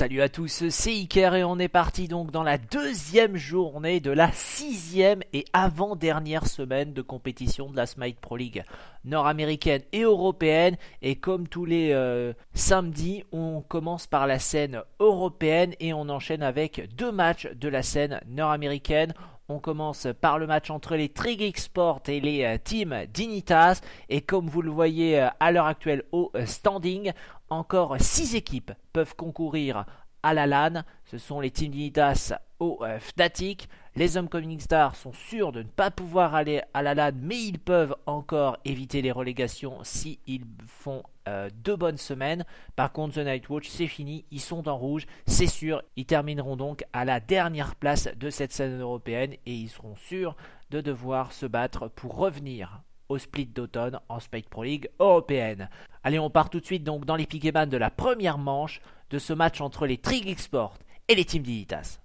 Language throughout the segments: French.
Salut à tous, c'est Iker et on est parti donc dans la deuxième journée de la sixième et avant-dernière semaine de compétition de la Smite Pro League nord-américaine et européenne. Et comme tous les euh, samedis, on commence par la scène européenne et on enchaîne avec deux matchs de la scène nord-américaine. On commence par le match entre les Trig Sport et les euh, teams Dignitas. Et comme vous le voyez euh, à l'heure actuelle au standing, encore 6 équipes peuvent concourir à la LAN. Ce sont les Team Dignitas au euh, Fnatic. Les Homecoming Stars sont sûrs de ne pas pouvoir aller à la LAN, mais ils peuvent encore éviter les relégations s'ils font euh, deux bonnes semaines. Par contre, The Nightwatch, c'est fini, ils sont en rouge, c'est sûr. Ils termineront donc à la dernière place de cette scène européenne et ils seront sûrs de devoir se battre pour revenir au split d'automne en Spike Pro League européenne. Allez, on part tout de suite donc dans les piquets de la première manche de ce match entre les Trig Export et les Team Dignitas.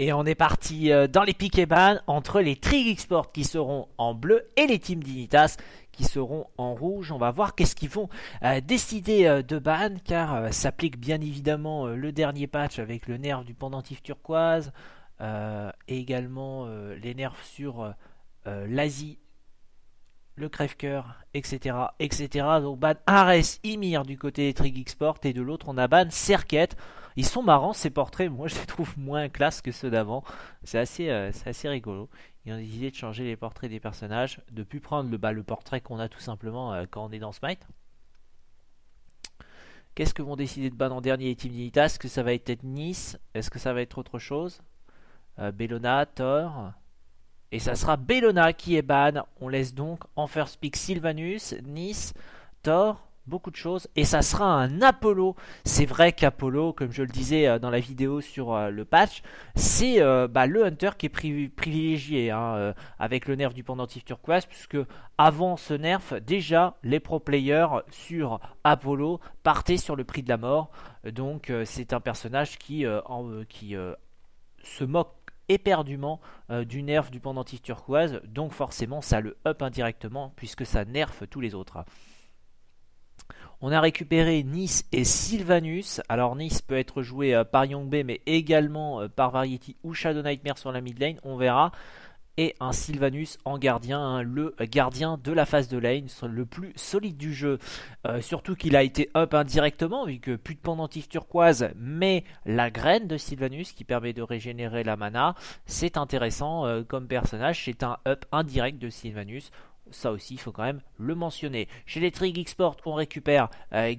Et on est parti euh, dans les piquets entre les Trig Export qui seront en bleu et les Team Dignitas qui seront en rouge. On va voir qu'est-ce qu'ils vont euh, décider euh, de ban car s'applique bien évidemment le dernier patch avec le nerf du pendentif turquoise et également les nerfs sur l'Asie, le crève-cœur, etc., etc. Donc ban Ares, Ymir du côté des Trig et de l'autre on a ban Serket. Ils sont marrants ces portraits, moi je les trouve moins classe que ceux d'avant. C'est assez, euh, assez rigolo. Ils ont décidé de changer les portraits des personnages, de plus prendre le, bah, le portrait qu'on a tout simplement euh, quand on est dans Smite. Qu'est-ce que vont décider de ban en dernier? Les Team Dignitas Est-ce que ça va être Nice Est-ce que ça va être autre chose? Bellona, Thor? Et ça sera Bellona qui est ban. On laisse donc en first pick Sylvanus, Nice, Thor, beaucoup de choses. Et ça sera un Apollo. C'est vrai qu'Apollo, comme je le disais euh, dans la vidéo sur euh, le patch, c'est euh, bah, le hunter qui est privilégié hein, avec le nerf du pendentif turquoise, puisque avant ce nerf, déjà les pro players sur Apollo partaient sur le prix de la mort. Donc c'est un personnage qui, qui se moque éperdument euh, du nerf du pendentif turquoise, donc forcément ça le up indirectement puisque ça nerfe tous les autres. On a récupéré Nice et Sylvanus. Alors Nice peut être joué euh, par Youngbe mais également euh, par Variety ou Shadow Nightmare sur la mid lane, on verra et un Sylvanus en gardien, hein, le gardien de la phase de lane, le plus solide du jeu. Euh, surtout qu'il a été up indirectement, vu que plus de pendentif turquoise, mais la graine de Sylvanus qui permet de régénérer la mana, c'est intéressant euh, comme personnage, c'est un up indirect de Sylvanus. Ça aussi, il faut quand même le mentionner. Chez les Trig Export, on récupère euh,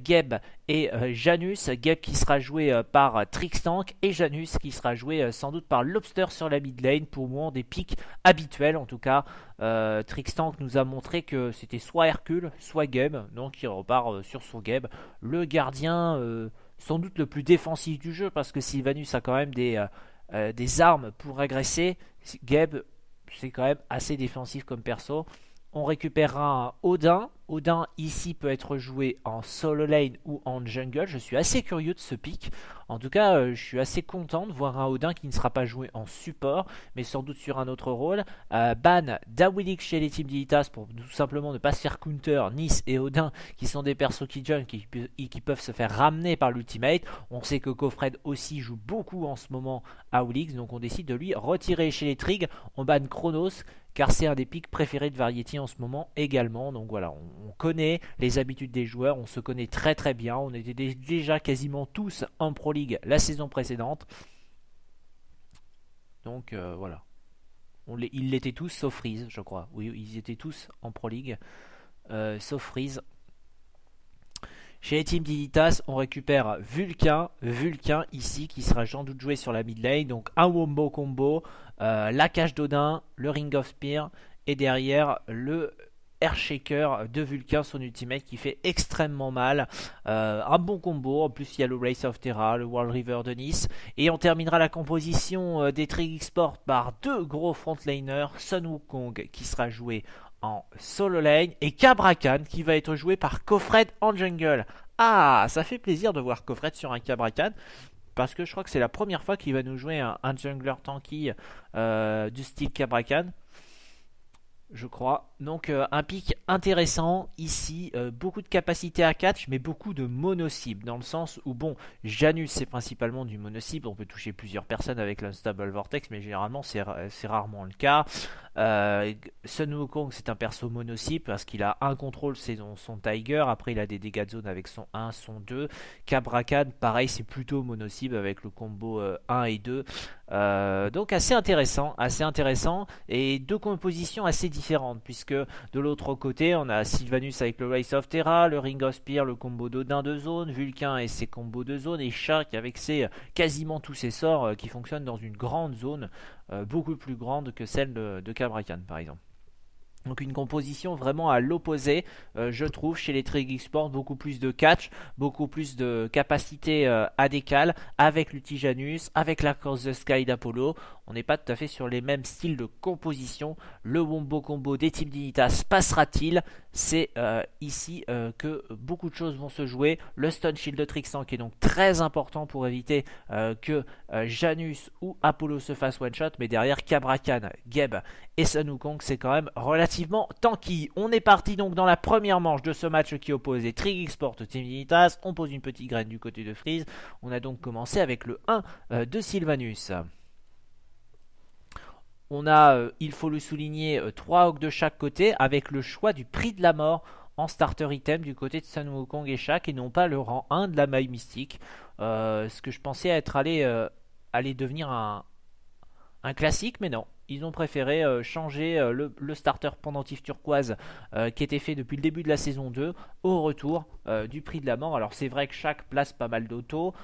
et euh, Janus. Geb qui sera joué euh, par Trixtank et Janus qui sera joué sans doute par Lobster sur la mid lane pour moins des pics habituels. En tout cas, Trixtank nous a montré que c'était soit Hercule, soit Geb. Donc il repart sur son Geb. Le gardien, sans doute le plus défensif du jeu parce que Sylvanus a quand même des, des armes pour agresser. Geb, c'est quand même assez défensif comme perso on récupérera Odin. Odin ici peut être joué en solo lane ou en jungle. Je suis assez curieux de ce pick. En tout cas, euh, je suis assez content de voir un Odin qui ne sera pas joué en support, mais sans doute sur un autre rôle. Euh, ban Dawilik chez les Team Dignitas pour tout simplement ne pas se faire counter. Nice et Odin qui sont des persos qui jump qui, qui peuvent se faire ramener par l'ultimate. On sait que Kofred aussi joue beaucoup en ce moment à Wilix, donc on décide de lui retirer chez les Trig. On ban Chronos car c'est un des pics préférés de Variety en ce moment également. Donc voilà, on, connaît les habitudes des joueurs, on se connaît très très bien. On était déjà quasiment tous en Pro League la saison précédente. Donc euh, voilà. Ils l'étaient tous sauf Freeze, je crois. Oui, ils étaient tous en Pro League euh, sauf Freeze. Chez les teams Dignitas, on récupère Vulcain, Vulcain ici qui sera sans doute joué sur la mid lane, donc un wombo combo, euh, la cage d'Odin, le Ring of Spear et derrière le Air Shaker de Vulcain, son ultimate qui fait extrêmement mal. Euh, un bon combo, en plus il y a le Race of Terra, le World River de Nice. Et on terminera la composition euh, des Trig Sport par deux gros frontliners, Sun Wukong qui sera joué en solo lane et Cabracan qui va être joué par Kofred en jungle. Ah, ça fait plaisir de voir Kofred sur un Cabracan parce que je crois que c'est la première fois qu'il va nous jouer un, jungler tanky euh, du style Cabracan. Je crois. Donc euh, un pic intéressant ici, euh, beaucoup de capacité à catch, mais beaucoup de mono-cible, dans le sens où, bon, Janus c'est principalement du mono-cible, on peut toucher plusieurs personnes avec l'Unstable Vortex, mais généralement c'est rarement le cas. Euh, Sun Wukong c'est un perso mono-cible parce qu'il a un contrôle, c'est son, Tiger, après il a des dégâts de zone avec son 1, son 2. Cabracan, pareil, c'est plutôt mono-cible avec le combo 1 et 2. Donc assez intéressant, assez intéressant, et deux compositions assez différentes puisque de l'autre côté, on a Sylvanus avec le Race of Terra, le Ring of Spear, le combo d'Odin de zone, Vulcain et ses combos de zone, et Shark avec ses quasiment tous ses sorts euh, qui fonctionnent dans une grande zone, euh, beaucoup plus grande que celle de, de par exemple. Donc une composition vraiment à l'opposé, euh, je trouve, chez les Trigger Sport, beaucoup plus de catch, beaucoup plus de capacité euh, à décal, avec l'Utijanus, avec la Cross the Sky d'Apollo. On n'est pas tout à fait sur les mêmes styles de composition. Le Wombo Combo des Team Dignitas passera-t-il? C'est euh, ici que beaucoup de choses vont se jouer. Le Stun Shield de Trixan qui est donc très important pour éviter que Janus ou Apollo se fassent one-shot, mais derrière Cabracan, Geb et Sun Wukong, c'est quand même relativement tanky. On est parti donc dans la première manche de ce match qui opposait Trig Sport au Team Dignitas. On pose une petite graine du côté de Freeze. On a donc commencé avec le 1 euh, de Sylvanus. On a, euh, il faut le souligner, 3 euh, Hawks de chaque côté avec le choix du prix de la mort en starter item du côté de Sun Wukong et Shaq et non pas le rang 1 de la maille mystique. ce que je pensais être allé, aller devenir un, un classique, mais non ils ont préféré euh, changer euh, le, starter pendentif turquoise euh, qui était fait depuis le début de la saison 2 au retour du prix de la mort. Alors c'est vrai que chaque place pas mal d'auto.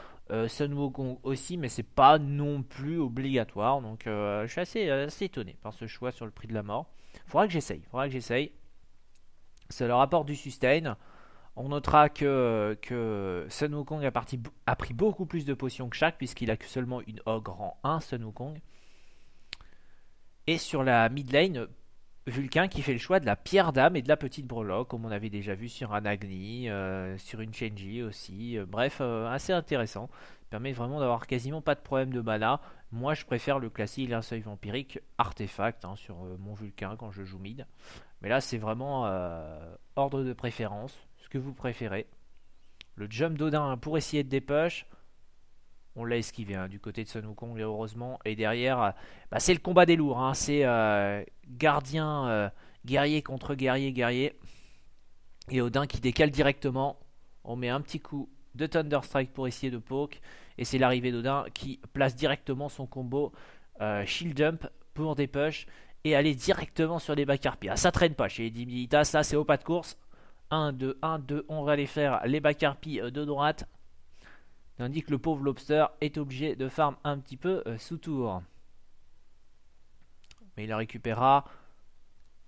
Sun Wukong aussi, mais c'est pas non plus obligatoire. Donc je suis assez, assez, étonné par ce choix sur le prix de la mort. Faudra que j'essaye. Faudra que j'essaye. C'est le rapport du sustain. On notera que, que Sun Wukong a, a, pris beaucoup plus de potions que chaque, puisqu'il a que seulement une ogre en 1 Sun Wukong. Et sur la mid lane, Vulcain qui fait le choix de la pierre d'âme et de la petite breloque, comme on avait déjà vu sur un Agni, euh, sur une Chenji aussi. Euh, bref, euh, assez intéressant. Permet vraiment d'avoir quasiment pas de problème de mana. Moi, je préfère le classique seuil vampirique artefact hein, sur mon Vulcain quand je joue mid. Mais là, c'est vraiment ordre de préférence, ce que vous préférez. Le jump d'Odin pour essayer de dépush. On l'a esquivé hein, du côté de Sun Wukong, heureusement. Et derrière, bah, c'est le combat des lourds. Hein. C'est euh, gardien, euh, guerrier contre guerrier, guerrier. Et Odin qui décale directement. On met un petit coup de Thunderstrike pour essayer de poke. Et c'est l'arrivée d'Odin qui place directement son combo euh, Shield Jump pour des push. Et aller directement sur les Bacarpi. Ah, ça traîne pas chez les Dimilitas. Là, c'est au pas de course. 1, 2, 1, 2. On va aller faire les Bacarpi de droite tandis que le pauvre lobster est obligé de farm un petit peu euh, sous tour. Mais il récupérera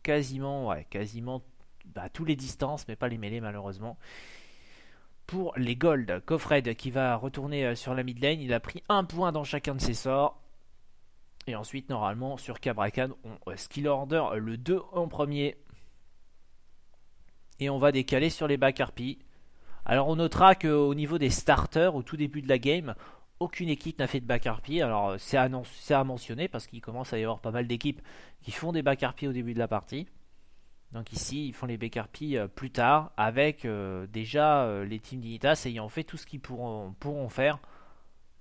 quasiment, quasiment bah, tous les distances, mais pas les mêlées malheureusement. Pour les gold, Kofred qui va retourner euh, sur la mid lane, il a pris un point dans chacun de ses sorts. Et ensuite, normalement, sur Cabracan, on euh, skill order le 2 en premier. Et on va décaler sur les back alors on notera qu'au niveau des starters, au tout début de la game, aucune équipe n'a fait de back. Alors c'est à, mentionner parce qu'il commence à y avoir pas mal d'équipes qui font des back au début de la partie. Donc ici, ils font les back euh, plus tard avec euh, déjà euh, les teams Dignitas ayant fait tout ce qu'ils pourront, faire.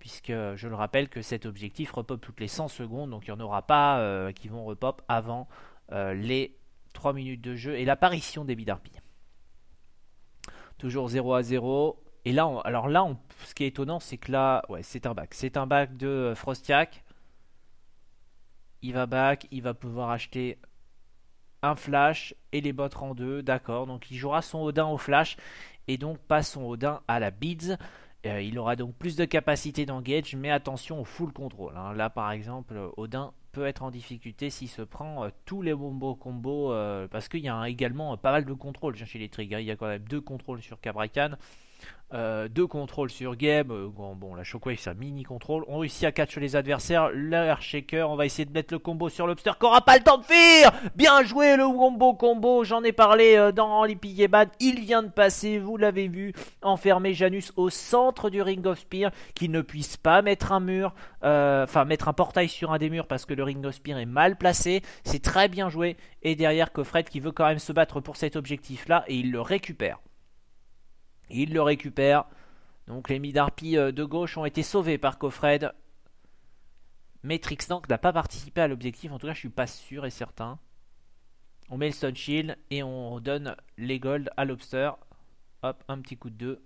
Puisque je le rappelle que cet objectif repop toutes les 100 secondes. Donc il n'y en aura pas qui vont repop avant les 3 minutes de jeu et l'apparition des RP. Toujours 0 à 0. Et là, alors là, ce qui est étonnant, c'est que là, ouais, c'est un back. C'est un back de euh, Frostiak. Il va back, il va pouvoir acheter un flash et les bottes en deux, d'accord. Donc il jouera son Odin au flash et donc pas son Odin à la beads. Euh, il aura donc plus de capacité d'engage, mais attention au full contrôle. Hein. Là par exemple, Odin peut être en difficulté s'il se prend euh, tous les bombos combos euh, parce qu'il y a également pas mal de contrôles chez les triggers. Il y a quand même deux contrôles sur Cabracan. Euh, deux contrôles sur game. Euh, bon, la Shockwave, c'est un mini contrôle. On réussit à catch les adversaires. L'air shaker, on va essayer de mettre le combo sur l'obster qui aura pas le temps de faire. Bien joué le combo combo. J'en ai parlé euh, dans les Ban. Il vient de passer, vous l'avez vu. Enfermer Janus au centre du Ring of Spear. Qu'il ne puisse pas mettre un mur. Enfin, mettre un portail sur un des murs parce que le Ring of Spear est mal placé. C'est très bien joué. Et derrière, Kofred qui veut quand même se battre pour cet objectif là. Et il le récupère. Il le récupère. Donc les Midarpi euh, de gauche ont été sauvés par Kofred. Mais Trixtank n'a pas participé à l'objectif. En tout cas, je suis pas sûr et certain. On met le Stun Shield et on donne les golds à Lobster. Hop, un petit coup de deux.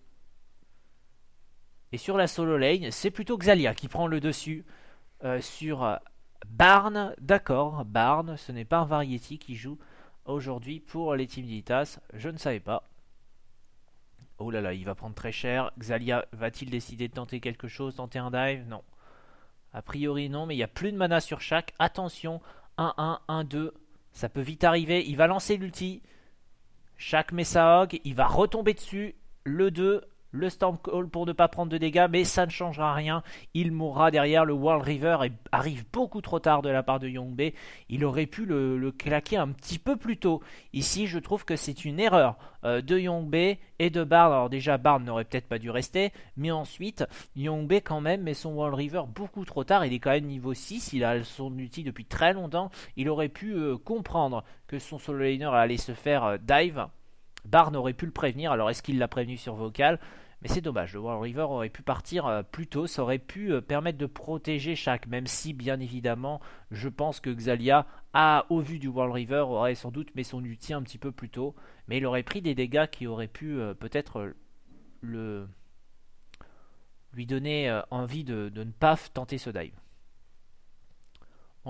Et sur la solo lane, c'est plutôt Xalia qui prend le dessus euh, sur euh, Barn. D'accord, Barn, ce n'est pas Variety qui joue aujourd'hui pour les Team Ditas. Je ne savais pas. Oh là là, il va prendre très cher. Xalia va-t-il décider de tenter quelque chose, tenter un dive? Non. A priori non, mais il y a plus de mana sur chaque. Attention, 1-1, 1-2. Ça peut vite arriver. Il va lancer l'ulti. Chaque Messahog, il va retomber dessus. Le 2, le Storm Call pour ne pas prendre de dégâts, mais ça ne changera rien. Il mourra derrière le World River et arrive beaucoup trop tard de la part de Yongbe. Il aurait pu le, claquer un petit peu plus tôt. Ici, je trouve que c'est une erreur euh, de Yongbe et de Bard. Alors déjà, Bard n'aurait peut-être pas dû rester, mais ensuite, Yongbe quand même met son World River beaucoup trop tard. Il est quand même niveau 6, il a son ulti depuis très longtemps. Il aurait pu euh, comprendre que son solo laner allait se faire euh, dive. Barn aurait pu le prévenir, alors est-ce qu'il l'a prévenu sur vocal? Mais c'est dommage, le World River aurait pu partir euh, plus tôt, ça aurait pu euh, permettre de protéger chaque, même si bien évidemment je pense que Xalia, au vu du World River, aurait sans doute mis son ulti un petit peu plus tôt, mais il aurait pris des dégâts qui auraient pu euh, peut-être le lui donner envie de, ne pas tenter ce dive.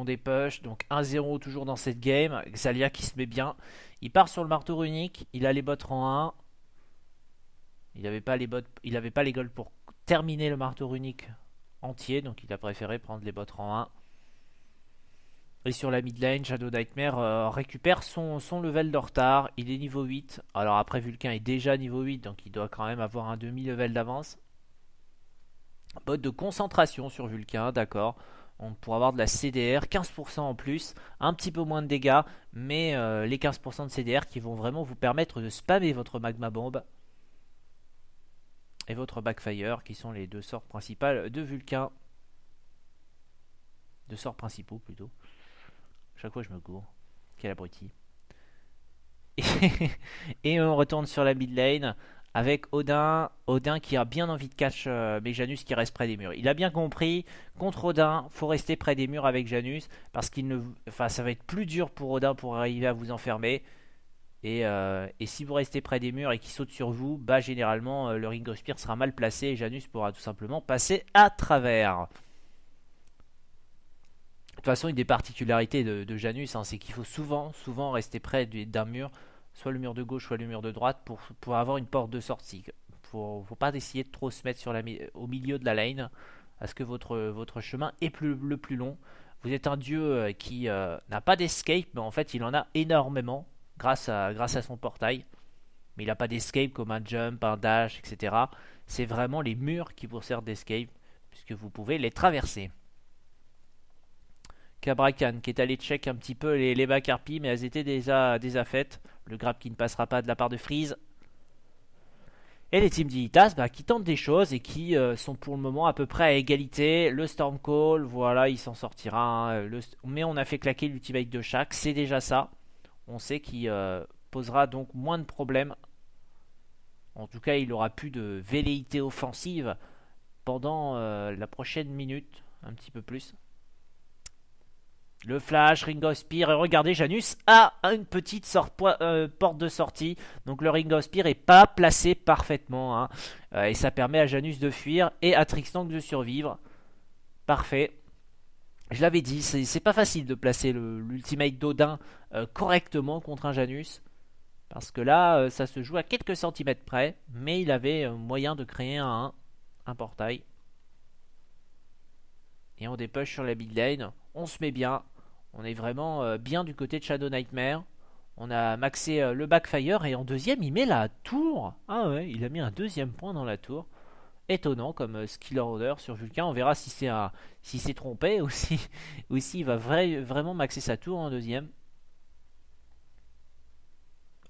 On dépush, donc 1-0 toujours dans cette game, Xalia qui se met bien, il part sur le marteau unique, il a les bottes rang 1, il n'avait pas les bottes, il avait pas les golds pour terminer le marteau runique entier, donc il a préféré prendre les bottes rang 1. Et sur la mid lane, Shadow Nightmare euh, récupère son, son, level de retard. Il est niveau 8. Alors après, Vulcain est déjà niveau 8, donc il doit quand même avoir un demi-level d'avance. Bot de concentration sur Vulcain, d'accord. On pourra avoir de la CDR, 15% en plus, un petit peu moins de dégâts, mais euh, les 15% de CDR qui vont vraiment vous permettre de spammer votre magma bombe et votre Backfire, qui sont les deux sorts principales de Vulcain. Deux sorts principaux plutôt. Chaque fois je me cours. Quel abruti. Et, on retourne sur la mid lane avec Odin. Odin qui a bien envie de catch euh, mais Janus qui reste près des murs. Il a bien compris, contre Odin, faut rester près des murs avec Janus parce qu'il ne, enfin, ça va être plus dur pour Odin pour arriver à vous enfermer. Euh, et, si vous restez près des murs et qu'il saute sur vous, bah généralement euh, le Ring of Spear sera mal placé et Janus pourra tout simplement passer à travers. De toute façon, une des particularités de, Janus, hein, c'est qu'il faut souvent, souvent rester près d'un mur, soit le mur de gauche, soit le mur de droite, pour, avoir une porte de sortie. Ne faut pas essayer de trop se mettre au milieu de la lane, parce que votre, chemin est le plus long. Vous êtes un dieu euh, qui n'a pas d'escape, mais en fait il en a énormément grâce à, grâce à son portail. Mais il n'a pas d'escape comme un jump, un dash, etc. C'est vraiment les murs qui vous servent d'escape, puisque vous pouvez les traverser. Cabracan qui est allé check un petit peu les, les mais elles étaient déjà, déjà faites. Le grab qui ne passera pas de la part de Freeze. Et les teams d'Itas bah, qui tentent des choses et qui euh, sont pour le moment à peu près à égalité. Le Storm Call, voilà, il s'en sortira. Hein. mais on a fait claquer l'ultimate de chaque, c'est déjà ça on sait qu'il euh, posera donc moins de problèmes. En tout cas, il aura plus de velléité offensive pendant euh, la prochaine minute, un petit peu plus. Le flash, Ring of Spear, et regardez, Janus a une petite euh, porte de sortie. Donc le Ring of Spear est pas placé parfaitement. Hein. et ça permet à Janus de fuir et à Trixtank de survivre. Parfait. Je l'avais dit, c'est pas facile de placer l'ultimate d'Odin euh, correctement contre un Janus. Parce que là, euh, ça se joue à quelques centimètres près. Mais il avait euh, moyen de créer un, portail. Et on dépush sur la mid lane. On se met bien. On est vraiment bien du côté de Shadow Nightmare. On a maxé euh, le backfire et en deuxième, il met la tour. Ah ouais, il a mis un deuxième point dans la tour. Étonnant comme euh, skill order sur Vulcain. On verra si c'est trompé ou si, va vraiment maxer sa tour en deuxième.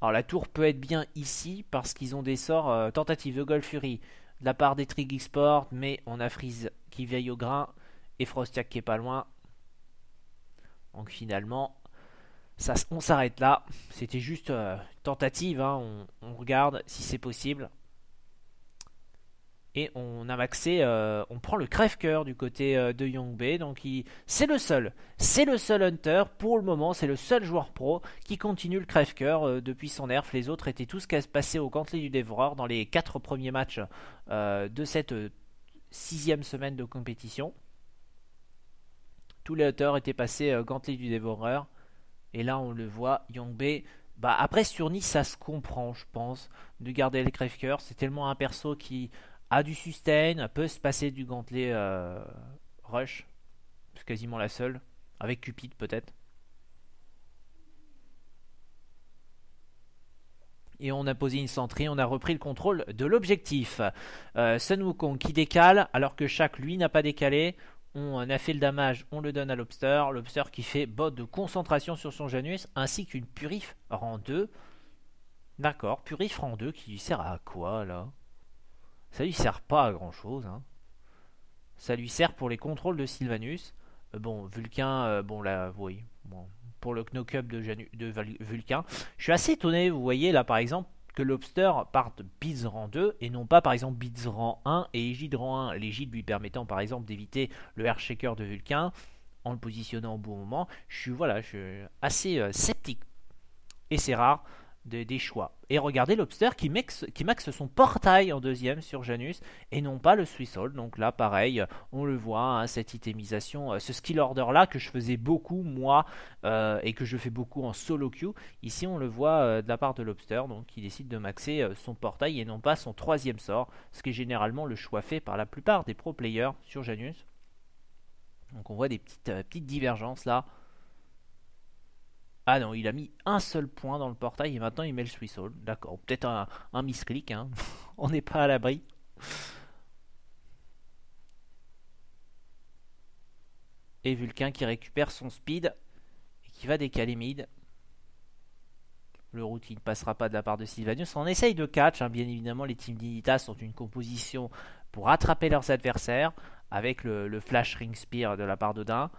Alors la tour peut être bien ici parce qu'ils ont des sorts euh, tentatives de Golf Fury de la part des Trig Sport, mais on a Freeze qui veille au grain et Frostiak qui est pas loin. Donc finalement, on s'arrête là. C'était juste euh, tentative. Hein. On, regarde si c'est possible. Et on a maxé, euh, on prend le crève-cœur du côté euh, de Young Donc c'est le seul, c'est le seul Hunter pour le moment, c'est le seul joueur pro qui continue le crève-cœur depuis son nerf. Les autres étaient tous passés au gantelet du dévoreur dans les quatre premiers matchs de cette sixième semaine de compétition. Tous les Hunters étaient passés gantelet du dévoreur. Et là, on le voit, Young Bah, après, sur ça se comprend, je pense, de garder le crève-cœur. C'est tellement un perso qui a du sustain, peut se passer du gantelet euh, rush. C'est quasiment la seule. Avec Cupid, peut-être. et on a posé une centrée, on a repris le contrôle de l'objectif. Euh, Sun Wukong qui décale alors que chaque lui n'a pas décalé on a fait le damage, on le donne à Lobster. Lobster qui fait bot de concentration sur son Janus, ainsi qu'une Purif rang 2. D'accord, Purif rang 2 qui lui sert à quoi là? Ça lui sert pas à grand chose. Hein. Ça lui sert pour les contrôles de Sylvanus. Euh, bon, Vulcain, euh, bon là, oui. Bon, pour le knock-up de, de Vulcain. Je suis assez étonné, vous voyez là par exemple, que Lobster parte Beats rang 2 et non pas par exemple Beats rang 1 et Égide rang 1. L'Égide lui permettant par exemple d'éviter le air shaker de Vulcain en le positionnant au bon moment. Je suis, voilà, je suis assez euh, sceptique. Et c'est rare des choix. Et regardez Lobster qui maxe, son portail en deuxième sur Janus et non pas le Swissol. Donc là, pareil, on le voit, hein, cette itemisation, euh, ce skill order là que je faisais beaucoup moi euh, et que je fais beaucoup en solo queue. Ici, on le voit euh, de la part de Lobster, donc qui décide de maxer son portail et non pas son troisième sort, ce qui est généralement le choix fait par la plupart des pro players sur Janus. Donc on voit des petites, petites divergences là. Ah non, il a mis un seul point dans le portail et maintenant il met le Swiss D'accord, peut-être un, un misclick, hein. on n'est pas à l'abri. Et Vulcain qui récupère son speed et qui va décaler mid. Le route ne passera pas de la part de Sylvanus. On essaye de catch, hein. bien évidemment les teams d'Initas sont une composition pour attraper leurs adversaires avec le, le Flash Ring Spear de la part d'Odin.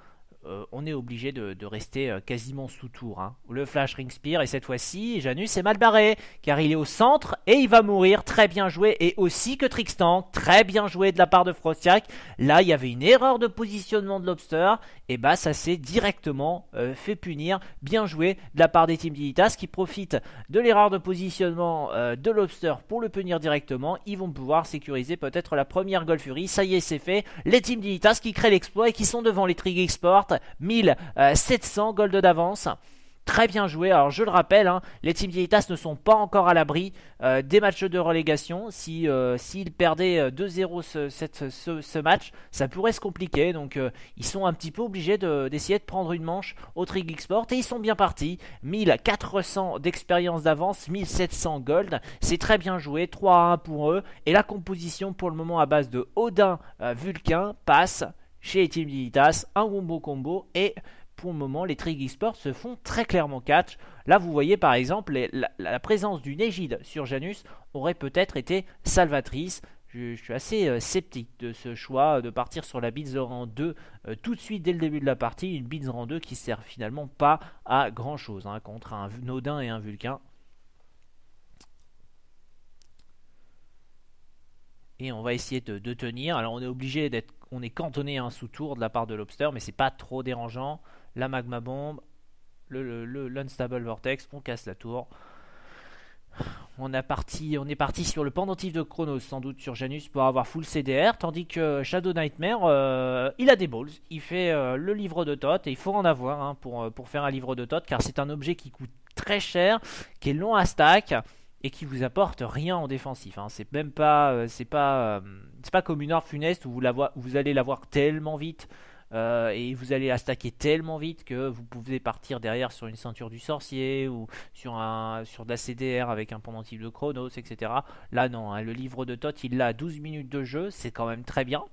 Euh, on est obligé de, rester euh, quasiment sous tour. Hein. Le Flash Ring Spear, et cette fois-ci, Janus est mal barré, car il est au centre et il va mourir. Très bien joué, et aussi que Trixtan, très bien joué de la part de Frostiak. Là, il y avait une erreur de positionnement de Lobster, et bah ça s'est directement euh, fait punir. Bien joué de la part des Team Dilitas qui profitent de l'erreur de positionnement de Lobster pour le punir directement. Ils vont pouvoir sécuriser peut-être la première Golf Fury. Ça y est, c'est fait. Les Team Dilitas qui créent l'exploit et qui sont devant les Trig Export. 1700 gold d'avance. Très bien joué. Alors je le rappelle, hein, les Team Vietas ne sont pas encore à l'abri euh, des matchs de relégation. Si euh, s'ils perdaient 2-0 euh, ce, match, ça pourrait se compliquer. Donc ils sont un petit peu obligés d'essayer de, prendre une manche au Trig et ils sont bien partis. 1400 d'expérience d'avance, 1700 gold. C'est très bien joué. 3 à 1 pour eux. Et la composition pour le moment à base de Odin Vulcain passe chez Team Dilitas, un wombo combo et pour le moment les Trig Esports se font très clairement catch. Là vous voyez par exemple la, présence d'une égide sur Janus aurait peut-être été salvatrice. Je, suis assez euh, sceptique de ce choix de partir sur la Beats rang 2 euh, tout de suite dès le début de la partie. Une Beats rang 2 qui sert finalement pas à grand chose hein, contre un Nodin et un Vulcain. Et on va essayer de tenir. Alors on est obligé d'être on est cantonné à un sous-tour de la part de Lobster, mais c'est pas trop dérangeant. La magma bombe, le, l'unstable vortex, on casse la tour. On, a parti, on est parti sur le pendentif de Chronos, sans doute sur Janus pour avoir full CDR, tandis que Shadow Nightmare, euh, il a des balls. Il fait euh, le livre de Tot, et il faut en avoir hein, pour, euh, pour faire un livre de Tot, car c'est un objet qui coûte très cher, qui est long à stack et qui vous apporte rien en défensif. Hein. C'est même pas, euh, c'est pas, euh, c'est pas comme une arme funeste où vous, la vous allez la voir tellement vite euh, et vous allez la stacker tellement vite que vous pouvez partir derrière sur une ceinture du sorcier ou sur, un, sur de la CDR avec un pendentif de Chronos, etc. Là non, hein, le livre de Tot il a 12 minutes de jeu, c'est quand même très bien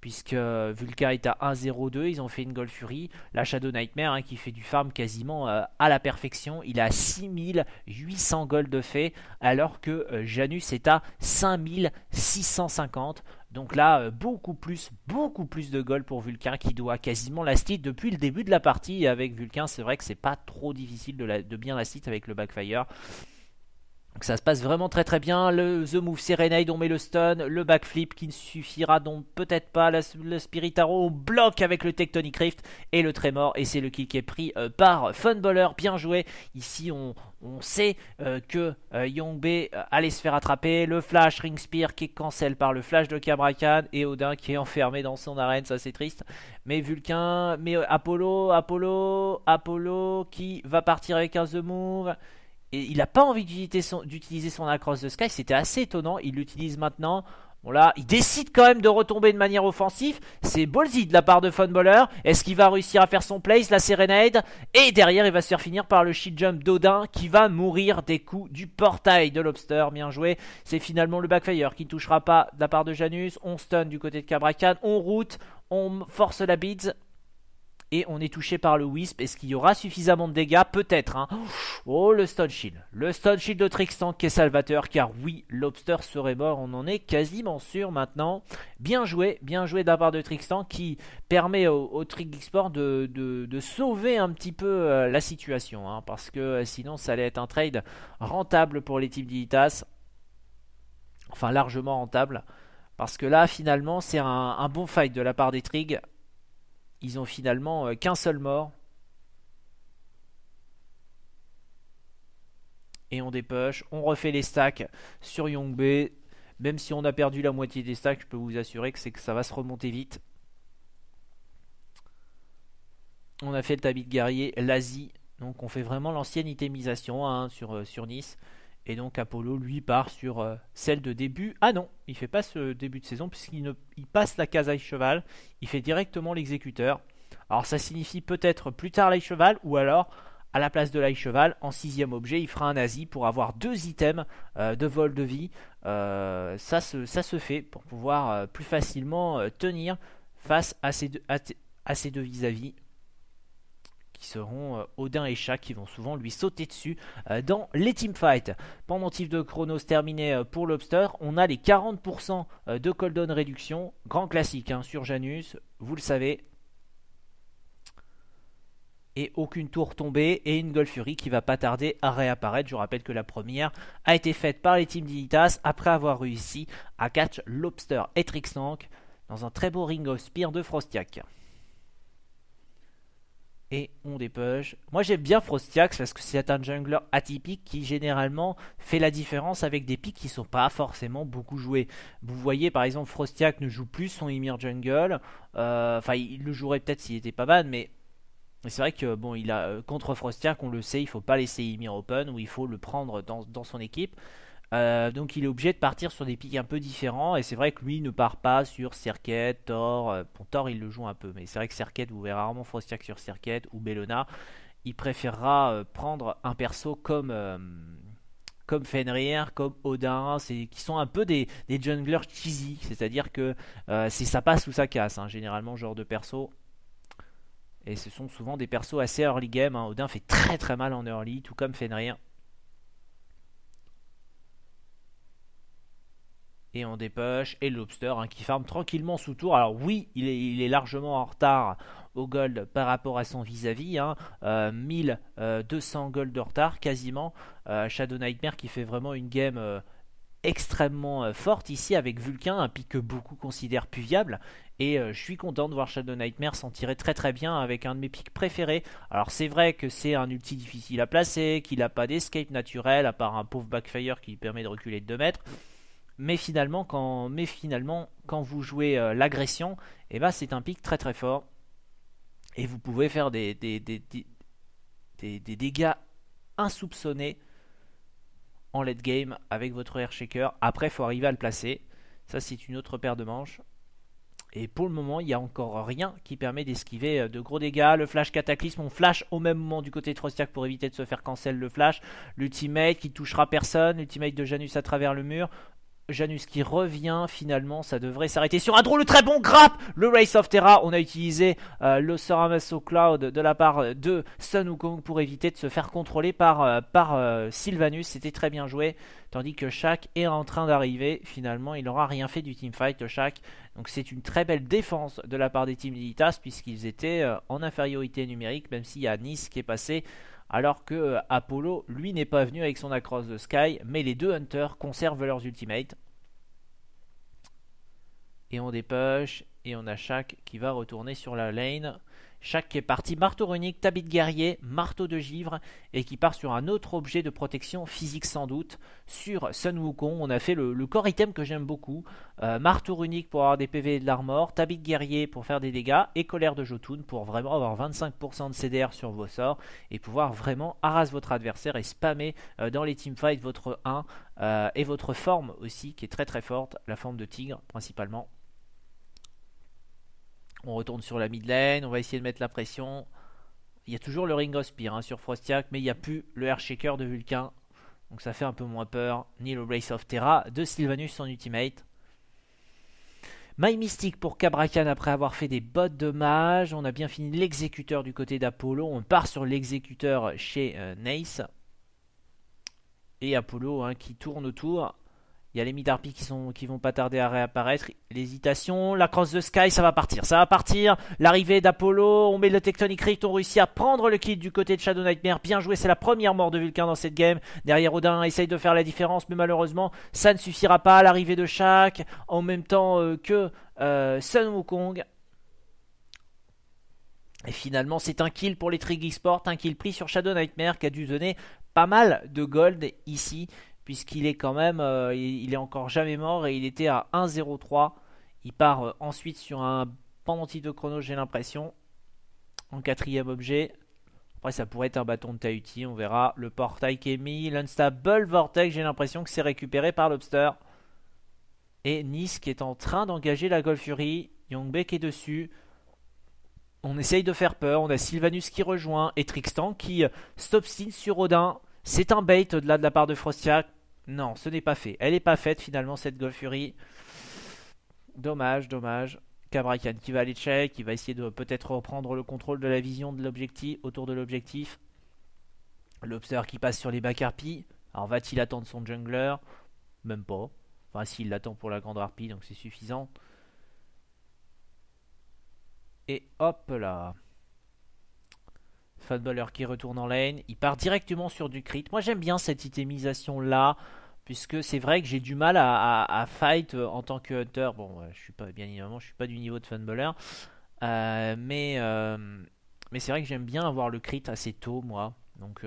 puisque Vulca est à 1-0-2, ils ont fait une Gold Fury, la Shadow Nightmare hein, qui fait du farm quasiment euh, à la perfection, il a 6800 gold de fait, alors que euh, Janus est à 5650. Donc là, euh, beaucoup plus, beaucoup plus de gold pour Vulcain qui doit quasiment la stit depuis le début de la partie. avec Vulcain, c'est vrai que c'est pas trop difficile de, de bien la stit avec le backfire. Donc ça se passe vraiment très très bien. Le The Move Serenade, on met le stun. Le backflip qui ne suffira donc peut-être pas. Le, Spirit Arrow, on bloque avec le Tectonic Rift et le Tremor. Et c'est le kill qui est pris euh, par Funballer. Bien joué. Ici, on, sait euh, que euh, Yongbe allait se faire attraper. Le Flash Ring Spear qui est cancel par le Flash de Cabracan. Et Odin qui est enfermé dans son arène. Ça, c'est triste. Mais Vulcain, mais Apollo, Apollo, Apollo qui va partir avec un The Move il n'a pas envie d'utiliser son, Across the Sky. C'était assez étonnant. Il l'utilise maintenant. Bon là, il décide quand même de retomber de manière offensive. C'est ballsy de la part de Funballer. Est-ce qu'il va réussir à faire son place, la Serenade? Et derrière, il va se faire finir par le shield jump d'Odin qui va mourir des coups du portail de Lobster. Bien joué. C'est finalement le backfire qui ne touchera pas de la part de Janus. On stun du côté de Cabracan. On route. On force la beads et on est touché par le Wisp. Est-ce qu'il y aura suffisamment de dégâts Peut-être. Hein. Oh, le Stone Shield. Le Stone Shield de Trixtan qui est salvateur, car oui, Lobster serait mort. On en est quasiment sûr maintenant. Bien joué, bien joué de la part de Trixtan qui permet au, au Sport de, sauver un petit peu euh, la situation. Hein, parce que euh, sinon, ça allait être un trade rentable pour les teams d'Ilitas. Enfin, largement rentable. Parce que là, finalement, c'est un, un bon fight de la part des Trig ils ont finalement euh, qu'un seul mort. Et on dépush, on refait les stacks sur Yongbe. Même si on a perdu la moitié des stacks, je peux vous assurer que c'est que ça va se remonter vite. On a fait le tabi de guerrier, l'Asie. Donc on fait vraiment l'ancienne itemisation hein, euh, sur Nice. Et donc Apollo, lui, part sur euh, celle de début. Ah non, il fait pas ce début de saison puisqu'il il passe la case cheval. Il fait directement l'exécuteur. Alors ça signifie peut-être plus tard l'ail cheval ou alors à la place de l'ail cheval, en sixième objet, il fera un nazi pour avoir deux items euh, de vol de vie. Euh, ça, se, fait pour pouvoir plus facilement tenir face à à ces deux vis-à-vis seront euh, Odin et Chat qui vont souvent lui sauter dessus euh, dans les teamfights. Pendentif de Chronos terminé euh, pour Lobster. On a les 40% de cooldown réduction. Grand classique hein, sur Janus, vous le savez. Et aucune tour tombée et une Golf Fury qui va pas tarder à réapparaître. Je rappelle que la première a été faite par les teams d'Initas après avoir réussi à catch Lobster et Trixtank dans un très beau ring of spear de Frostiak et on dépush. Moi j'aime bien Frostiax parce que c'est un jungler atypique qui généralement fait la différence avec des pics qui sont pas forcément beaucoup joués. Vous voyez par exemple Frostiak ne joue plus son Ymir jungle. Euh, enfin il le jouerait peut-être s'il était pas bad mais c'est vrai que bon il a euh, contre Frostiak on le sait il faut pas laisser Ymir open ou il faut le prendre dans son équipe. Euh, donc il est obligé de partir sur des pics un peu différents et c'est vrai que lui ne part pas sur Circuit, Thor. Euh, pour Thor il le joue un peu, mais c'est vrai que Circuit vous verrez rarement Frostiak sur Circuit ou Bellona. Il préférera euh, prendre un perso comme comme Fenrir, comme Odin, qui sont un peu des, junglers cheesy, c'est-à-dire que c'est ça passe ou ça casse, hein, généralement genre de perso. Et ce sont souvent des persos assez early game. Hein. Odin fait très très mal en early, tout comme Fenrir. Et on dépush et Lobster hein, qui farme tranquillement sous tour. Alors oui, il est, largement en retard au gold par rapport à son vis-à-vis. 1200 euh, euh, gold de retard quasiment. Euh, Shadow Nightmare qui fait vraiment une game extrêmement forte ici avec Vulcain, un pic que beaucoup considèrent plus viable. Et je suis content de voir Shadow Nightmare s'en tirer très très bien avec un de mes pics préférés. Alors c'est vrai que c'est un ulti difficile à placer, qu'il n'a pas d'escape naturel à part un pauvre backfire qui lui permet de reculer de 2 mètres mais finalement quand, mais finalement, quand vous jouez euh, l'agression, eh ben, c'est un pic très très fort. Et vous pouvez faire des, des, des, des, dégâts insoupçonnés en late game avec votre air shaker. Après, il faut arriver à le placer. Ça, c'est une autre paire de manches. Et pour le moment, il n'y a encore rien qui permet d'esquiver euh, de gros dégâts. Le flash cataclysme, on flash au même moment du côté de Frostiak pour éviter de se faire cancel le flash. L'ultimate qui touchera personne. L'ultimate de Janus à travers le mur. Janus qui revient finalement, ça devrait s'arrêter sur un drôle très bon grappe. Le Race of Terra, on a utilisé euh, le Soramaso Cloud de la part de Sun Wukong pour éviter de se faire contrôler par, euh, euh, Sylvanus, c'était très bien joué, tandis que Shaq est en train d'arriver, finalement il n'aura rien fait du teamfight Shaq, donc c'est une très belle défense de la part des teams Militas puisqu'ils étaient en infériorité numérique, même s'il y a Nice qui est passé alors que euh, Apollo, lui, n'est pas venu avec son Across the Sky, mais les deux Hunters conservent leurs ultimates. Et on dépush, et on a Shaq qui va retourner sur la lane. Chaque qui parti marteau runique, tabit de guerrier, marteau de givre et qui part sur un autre objet de protection physique sans doute. Sur Sun Wukong, on a fait le, corps item que j'aime beaucoup. Euh, marteau runique pour avoir des PV et de l'armor, tabit de guerrier pour faire des dégâts et colère de Jotun pour vraiment avoir 25% de CDR sur vos sorts et pouvoir vraiment harass votre adversaire et spammer euh, dans les teamfights votre 1 euh, et votre forme aussi qui est très très forte, la forme de tigre principalement. On retourne sur la mid lane, on va essayer de mettre la pression. Il y a toujours le Ring of Spear hein, sur Frostiak, mais il n'y a plus le Air Shaker de Vulcain. Donc ça fait un peu moins peur. Ni le Race of Terra de Sylvanus en ultimate. My Mystic pour Cabracan après avoir fait des bottes de mage. On a bien fini l'exécuteur du côté d'Apollo. On part sur l'exécuteur chez euh, Nace. Et Apollo hein, qui tourne autour. Il y a les Midarpi qui, sont, vont pas tarder à réapparaître. L'hésitation, la cross the sky, ça va partir. Ça va partir. L'arrivée d'Apollo, on met le Tectonic Rift, on réussit à prendre le kill du côté de Shadow Nightmare. Bien joué, c'est la première mort de Vulcain dans cette game. Derrière Odin essaye de faire la différence, mais malheureusement, ça ne suffira pas. L'arrivée de Shaq, en même temps euh, que euh, Sun Wukong. Et finalement, c'est un kill pour les Trig Sport, un kill pris sur Shadow Nightmare qui a dû donner pas mal de gold ici puisqu'il est quand même, euh, il, est encore jamais mort et il était à 1-0-3. Il part euh, ensuite sur un pendentif de chrono, j'ai l'impression, en quatrième objet. Après, ça pourrait être un bâton de Tahuti, on verra. Le portail qui est mis, l'unstable vortex, j'ai l'impression que c'est récupéré par Lobster. Et Nice qui est en train d'engager la Golf Fury. Est dessus. On essaye de faire peur. On a Sylvanus qui rejoint et Trixtan qui euh, stop-stine sur Odin. C'est un bait au-delà de la part de Frostiak. Non, ce n'est pas fait. Elle n'est pas faite finalement cette Golf Fury. Dommage, dommage. Cabracan qui va aller check, qui va essayer de peut-être reprendre le contrôle de la vision de l'objectif, autour de l'objectif. Lobster qui passe sur les bacs harpies. Alors va-t-il attendre son jungler? Même pas. Enfin s'il l'attend pour la grande harpie, donc c'est suffisant. Et hop là. Fatballer qui retourne en lane. Il part directement sur du crit. Moi j'aime bien cette itemisation là. Puisque c'est vrai que j'ai du mal à, fight euh, en tant que hunter. Bon, je suis pas, bien évidemment, je suis pas du niveau de Funballer. Euh, mais euh, mais c'est vrai que j'aime bien avoir le crit assez tôt, moi. Donc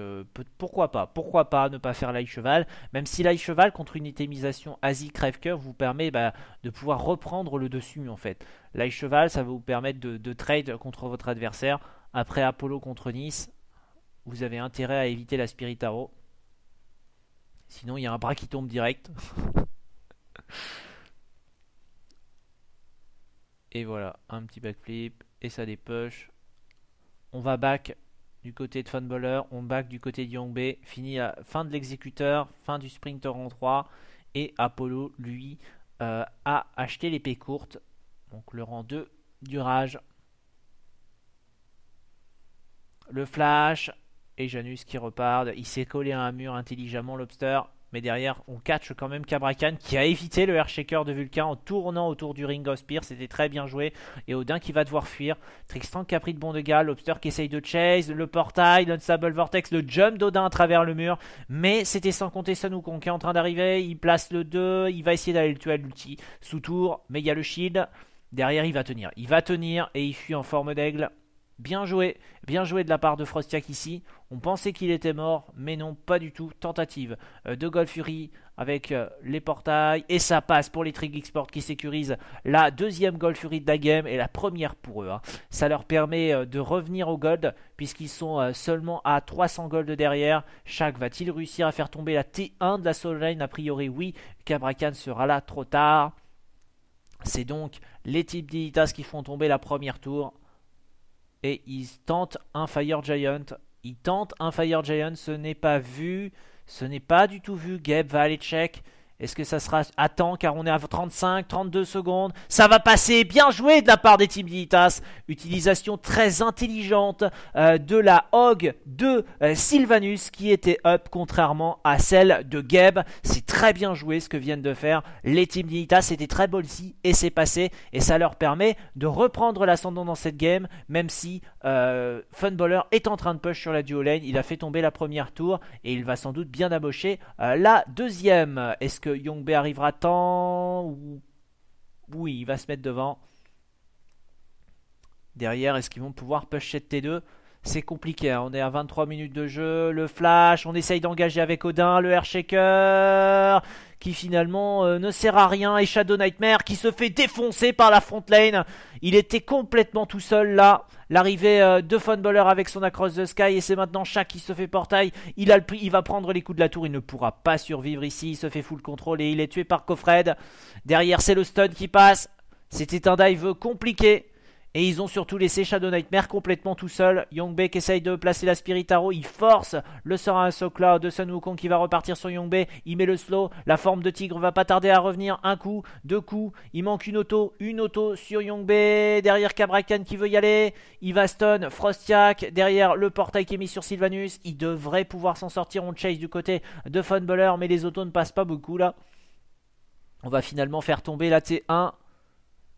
pourquoi pas? Pourquoi pas ne pas faire l'ail cheval Même si l'ail cheval contre une itemisation Asi crève-cœur vous permet bah, de pouvoir reprendre le dessus en fait. L'ail cheval ça va vous permettre de trade contre votre adversaire après Apollo contre Nice, vous avez intérêt à éviter la Spiritaro. Sinon, il y a un bras qui tombe direct. et voilà, un petit backflip. Et ça dépush. On va back du côté de Funballer. On back du côté de Yongbe. Fini à fin de l'exécuteur. Fin du sprinter en 3. Et Apollo, lui, euh, a acheté l'épée courte. Donc le rang 2 du rage le flash et Janus qui repart. Il s'est collé à un mur intelligemment, Lobster. Mais derrière, on catch quand même Cabracan qui a évité le air shaker de Vulcain en tournant autour du Ring of Spear. C'était très bien joué. Et Odin qui va devoir fuir. Tristan qui a pris de bon dégâts. Lobster qui essaye de chase. Le portail, l'Unsable Vortex, le jump d'Odin à travers le mur. Mais c'était sans compter Sun qui est en train d'arriver. Il place le 2. Il va essayer d'aller le tuer à l'ulti. Sous tour. Mais il y a le shield. Derrière, il va tenir. Il va tenir et il fuit en forme d'aigle. Bien joué, bien joué de la part de Frostiak ici. On pensait qu'il était mort, mais non, pas du tout. Tentative euh, de Golf Fury avec euh, les portails. Et ça passe pour les Trig Export qui sécurisent la deuxième Golf Fury de la game et la première pour eux. Hein. Ça leur permet euh, de revenir au gold puisqu'ils sont seulement à 300 gold derrière. Chaque va-t-il réussir à faire tomber la T1 de la Soul Lane A priori, oui. Cabracan sera là trop tard. C'est donc les types d'Ilitas qui font tomber la première tour. Et ils tentent un Fire Giant. Ils tentent un Fire Giant, ce n'est pas vu. Ce n'est pas du tout vu. Gabe va aller check. Est-ce que ça sera à temps car on est à 35, 32 secondes? Ça va passer, bien joué de la part des Team Dignitas. Utilisation très intelligente euh, de la Hog de euh, Sylvanus qui était up contrairement à celle de Geb. C'est très bien joué ce que viennent de faire les Team Dignitas. C'était très ballsy et c'est passé et ça leur permet de reprendre l'ascendant dans cette game même si euh, Funballer est en train de push sur la duo lane. Il a fait tomber la première tour et il va sans doute bien amocher la deuxième. Est-ce que Youngbe arrivera tant Oui, il va se mettre devant. Derrière, est-ce qu'ils vont pouvoir push cette T2 c'est compliqué, hein. on est à 23 minutes de jeu, le flash, on essaye d'engager avec Odin, le air shaker qui finalement euh, ne sert à rien et Shadow Nightmare qui se fait défoncer par la front lane. Il était complètement tout seul là. L'arrivée euh, de Funballer avec son Across the Sky et c'est maintenant Shaq qui se fait portail. Il, a le, il va prendre les coups de la tour, il ne pourra pas survivre ici. Il se fait full control et il est tué par Kofred. Derrière c'est le stun qui passe. C'était un dive compliqué. Et ils ont surtout laissé Shadow Nightmare complètement tout seul. Youngbae qui essaye de placer la Spirit Arrow. Il force le sort à un Sokla de Sun Wukong qui va repartir sur Youngbae. Il met le slow. La forme de tigre va pas tarder à revenir. Un coup, deux coups. Il manque une auto. Une auto sur Youngbae. Derrière Kabrakan qui veut y aller. Il va stun Frostiak. Derrière le portail qui est mis sur Sylvanus. Il devrait pouvoir s'en sortir. On chase du côté de Funballer. Mais les autos ne passent pas beaucoup là. On va finalement faire tomber la T1.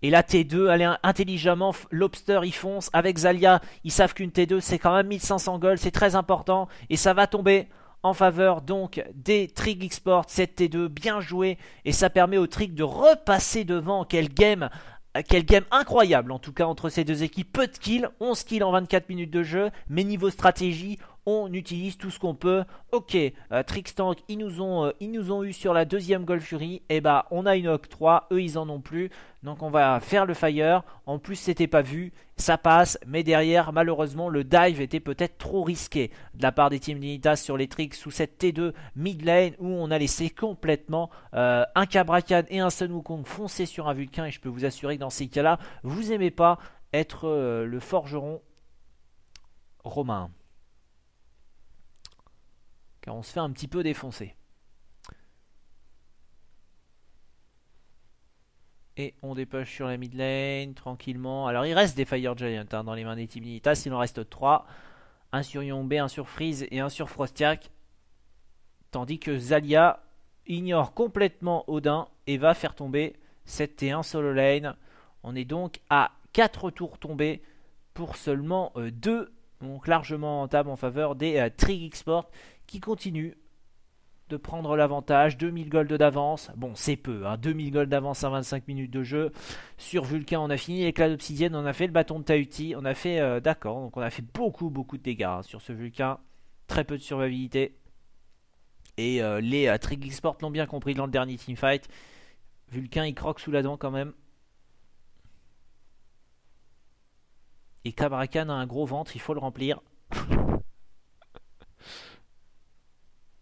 Et la T2, elle est intelligemment, Lobster y fonce avec Zalia, ils savent qu'une T2 c'est quand même 1500 gold, c'est très important, et ça va tomber en faveur donc des Trig Export, cette T2 bien jouée, et ça permet au Trig de repasser devant, quel game game incroyable en tout cas entre ces deux équipes. Peu de kills, 11 kills en 24 minutes de jeu, mais niveau stratégie, on utilise tout ce qu'on peut. Ok, euh, Trixtank, ils nous, ont, euh, eu sur la deuxième Golf Fury. Et eh bah, on a une octroi, eux ils en ont plus. Donc on va faire le fire. En plus, c'était pas vu, ça passe. Mais derrière, malheureusement, le dive était peut-être trop risqué de la part des Team Dignitas sur les tricks sous cette T2 mid lane où on a laissé complètement euh, un Cabracan et un Sun Wukong foncer sur un Vulcain. Et je peux vous assurer que dans ces cas-là, vous aimez pas être le forgeron romain car on se fait un petit peu défoncer. Et on dépush sur la mid lane tranquillement. Alors il reste des Fire Giant hein, dans les mains des Team. Il en reste 3. Un sur Yombe, un sur Freeze et un sur Frostiak. Tandis que Zalia ignore complètement Odin et va faire tomber cette T1 solo lane. On est donc à 4 tours tombés pour seulement 2. Euh, donc largement table en faveur des euh, Trig Export qui continue de prendre l'avantage. 2000 gold d'avance. Bon, c'est peu. Hein, 2000 gold d'avance à 25 minutes de jeu. Sur Vulcain, on a fini l'éclat d'obsidienne. On a fait le bâton de Tahuti. On a fait. Euh, d'accord. Donc, on a fait beaucoup, beaucoup de dégâts hein, sur ce Vulcain. Très peu de survivabilité. Et euh, les euh, l'ont bien compris dans le dernier teamfight. Vulcain, il croque sous la dent quand même. Et Kabrakan a un gros ventre, il faut le remplir.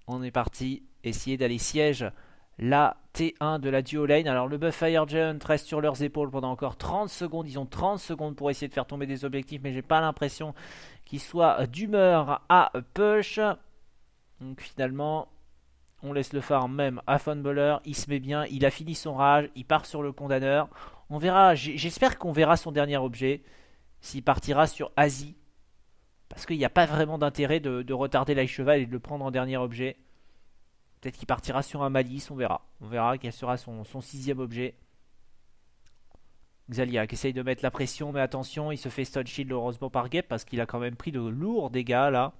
on est parti essayer d'aller siège la T1 de la duo lane. Alors le buff Fire Giant reste sur leurs épaules pendant encore 30 secondes. Ils ont 30 secondes pour essayer de faire tomber des objectifs, mais j'ai pas l'impression qu'ils soient d'humeur à push. Donc finalement, on laisse le farm même à Funballer. Il se met bien, il a fini son rage, il part sur le condamneur. On verra, j'espère qu'on verra son dernier objet. S'il partira sur Asie parce qu'il n'y a pas vraiment d'intérêt de, retarder l'ail cheval et de le prendre en dernier objet. Peut-être qu'il partira sur un malice, on verra. On verra quel sera son, sixième objet. Xalia qui essaye de mettre la pression, mais attention, il se fait stun shield heureusement par Gep parce qu'il a quand même pris de lourds dégâts là.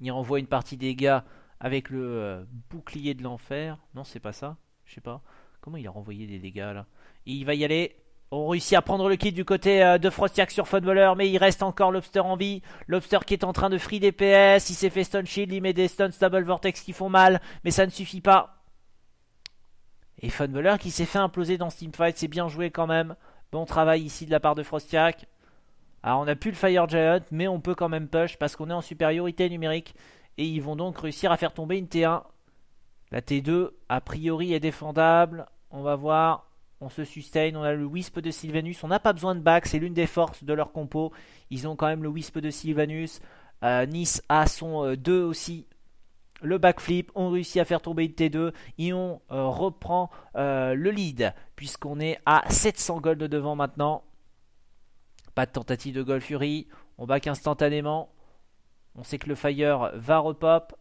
Il renvoie une partie des dégâts avec le euh, bouclier de l'enfer. Non, c'est pas ça. Je sais pas. Comment il a renvoyé des dégâts là? Il va y aller. On réussit à prendre le kit du côté euh, de Frostiak sur Funballer, mais il reste encore Lobster en vie. Lobster qui est en train de free DPS, il s'est fait stun shield, il met des stuns double vortex qui font mal, mais ça ne suffit pas. Et Funballer qui s'est fait imploser dans ce teamfight, c'est bien joué quand même. Bon travail ici de la part de Frostiak. Alors on n'a plus le Fire Giant, mais on peut quand même push parce qu'on est en supériorité numérique. Et ils vont donc réussir à faire tomber une T1. La T2, a priori, est défendable. On va voir. On se sustain, on a le Wisp de Sylvanus, on n'a pas besoin de back, c'est l'une des forces de leur compo. Ils ont quand même le Wisp de Sylvanus. Euh, nice a son 2 euh, aussi. Le backflip, on réussit à faire tomber une T2 et on euh, reprend le lead puisqu'on est à 700 gold devant maintenant. Pas de tentative de Gold Fury, on back instantanément. On sait que le Fire va repop.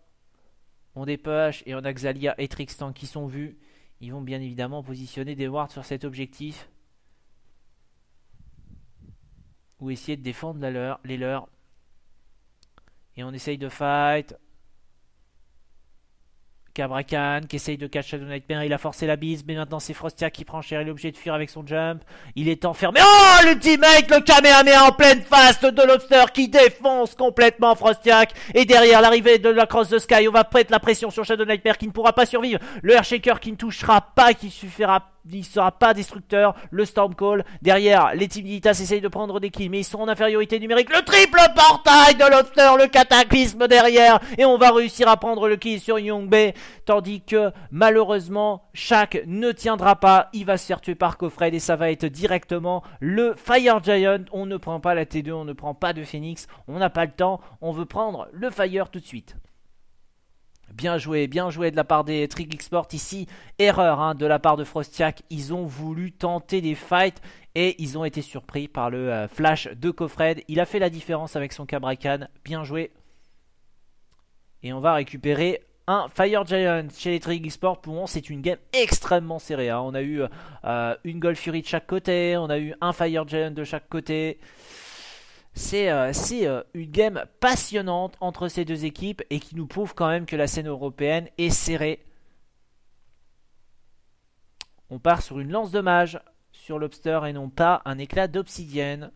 On dépêche et on a Xalia et Trixtan qui sont vus. Ils vont bien évidemment positionner des wards sur cet objectif. Ou essayer de défendre les leurs. Et on essaye de fight. Cabracan qui essaye de catch Shadow Nightmare. Il a forcé la bise, mais maintenant c'est Frostia qui prend cher. Il est obligé de fuir avec son jump. Il est enfermé. Oh, l'ultimate, le Kamehameha en pleine face de Lobster qui défonce complètement Frostiak. Et derrière l'arrivée de la Cross the Sky, on va prêter la pression sur Shadow Nightmare qui ne pourra pas survivre. Le Airshaker qui ne touchera pas, qui suffira il sera pas destructeur. Le Storm Call. Derrière, les Team Dignitas essayent de prendre des kills, mais ils sont en infériorité numérique. Le triple portail de Lobster, le cataclysme derrière. Et on va réussir à prendre le kill sur Young Tandis que, malheureusement, Shaq ne tiendra pas. Il va se faire tuer par Kofred et ça va être directement le Fire Giant. On ne prend pas la T2, on ne prend pas de Phoenix. On n'a pas le temps. On veut prendre le Fire tout de suite. Bien joué, bien joué de la part des Trig Export ici. Erreur hein, de la part de Frostiak. Ils ont voulu tenter des fights et ils ont été surpris par le euh, flash de Kofred. Il a fait la différence avec son Cabracan. Bien joué. Et on va récupérer un Fire Giant chez les Trig. Pour moi, c'est une game extrêmement serrée. Hein. On a eu euh, une Gold Fury de chaque côté. On a eu un Fire Giant de chaque côté. C'est euh, euh, une game passionnante entre ces deux équipes et qui nous prouve quand même que la scène européenne est serrée. On part sur une lance de mage sur Lobster et non pas un éclat d'obsidienne.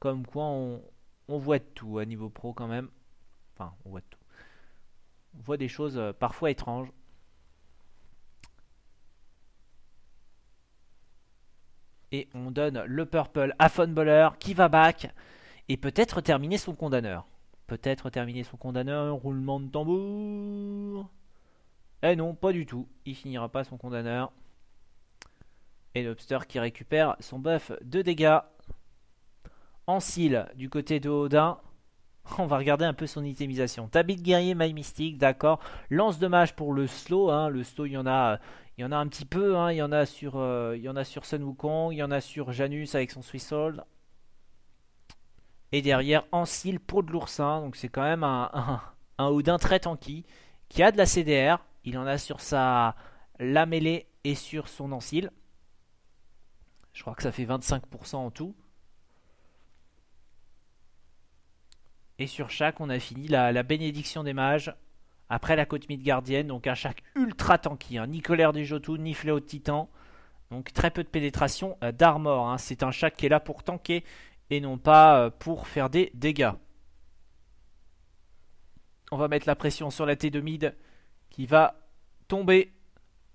Comme quoi on, voit de tout à niveau pro quand même. Enfin, on voit de tout. On voit des choses euh, parfois étranges. Et on donne le purple à Funballer qui va back et peut-être terminer son condamneur. Peut-être terminer son condamneur, roulement de tambour. Eh non, pas du tout. Il finira pas son condamneur. Et Lobster qui récupère son buff de dégâts. En du côté de Odin. On va regarder un peu son itemisation. Tabit guerrier, My Mystique, d'accord. Lance de mage pour le slow. Hein. Le slow, il y en a, il y en a un petit peu. Hein. Il y en a sur, euh, il y en Sun Wukong. Il y en a sur Janus avec son Swiss Soul. Et derrière, Ancil, pour de l'oursin. Donc c'est quand même un, un, Odin très tanky. Qui a de la CDR. Il en a sur sa la mêlée et sur son Ancil. Je crois que ça fait 25% en tout. Et sur chaque, on a fini la, bénédiction des mages. Après la côte Midgardienne, donc un chaque ultra tanky. Hein. Ni colère des Jotun, ni fléau de titan. Donc très peu de pénétration euh, d'armor. Hein. C'est un chaque qui est là pour tanker et non pas euh, pour faire des dégâts. On va mettre la pression sur la T de mid qui va tomber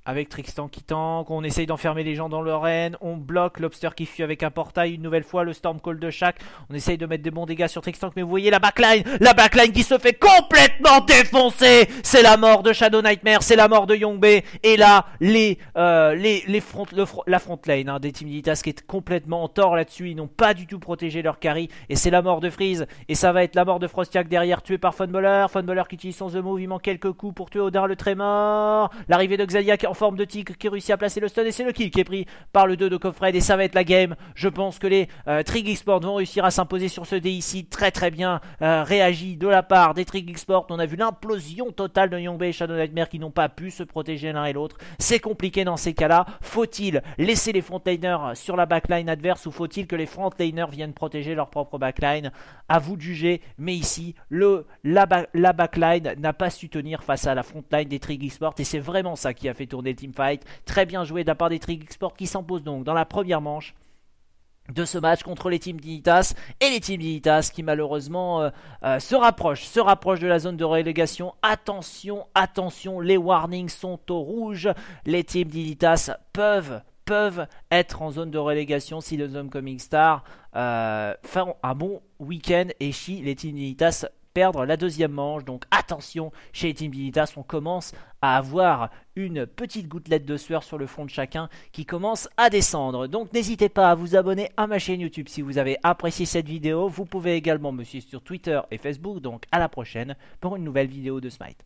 avec Trixtan qui tank, on essaye d'enfermer les gens dans leur haine, on bloque Lobster qui fuit avec un portail, une nouvelle fois le Storm Call de chaque, on essaye de mettre des bons dégâts sur Trixtan, mais vous voyez la backline, la backline qui se fait complètement défoncer, c'est la mort de Shadow Nightmare, c'est la mort de Youngbae, et là, les, euh, les, les front, la front lane hein, des Team Militas qui est complètement en tort là-dessus, ils n'ont pas du tout protégé leur carry, et c'est la mort de Freeze, et ça va être la mort de Frostiak derrière, tué par Funballer, Funballer qui utilise son The Move, il manque quelques coups pour tuer Odin le Trémor, l'arrivée de Xalia forme de tigre qui réussit à placer le stun et c'est le kill qui est pris par le 2 de Kofred et ça va être la game. Je pense que les euh, vont réussir à s'imposer sur ce dé ici. Très très bien euh, réagi de la part des Trig. On a vu l'implosion totale de Young Bay et Shadow Nightmare qui n'ont pas pu se protéger l'un et l'autre. C'est compliqué dans ces cas-là. Faut-il laisser les frontliners sur la backline adverse ou faut-il que les frontliners viennent protéger leur propre backline? À vous de juger. Mais ici, le, la, la backline n'a pas su tenir face à la frontline des Trig et c'est vraiment ça qui a fait tourner le teamfight Très bien joué de la part des Trig Sport qui s'impose donc dans la première manche de ce match contre les teams Dignitas et les teams Dignitas qui malheureusement euh, euh, se rapprochent, se rapprochent de la zone de relégation. Attention, attention, les warnings sont au rouge. Les teams Dignitas peuvent peuvent être en zone de relégation si les Homecoming Star euh, un bon week-end et si les teams Dignitas perdre la deuxième manche. Donc attention, chez Team Dignitas, on commence à avoir une petite gouttelette de sueur sur le front de chacun qui commence à descendre. Donc n'hésitez pas à vous abonner à ma chaîne YouTube si vous avez apprécié cette vidéo. Vous pouvez également me suivre sur Twitter et Facebook. Donc à la prochaine pour une nouvelle vidéo de Smite.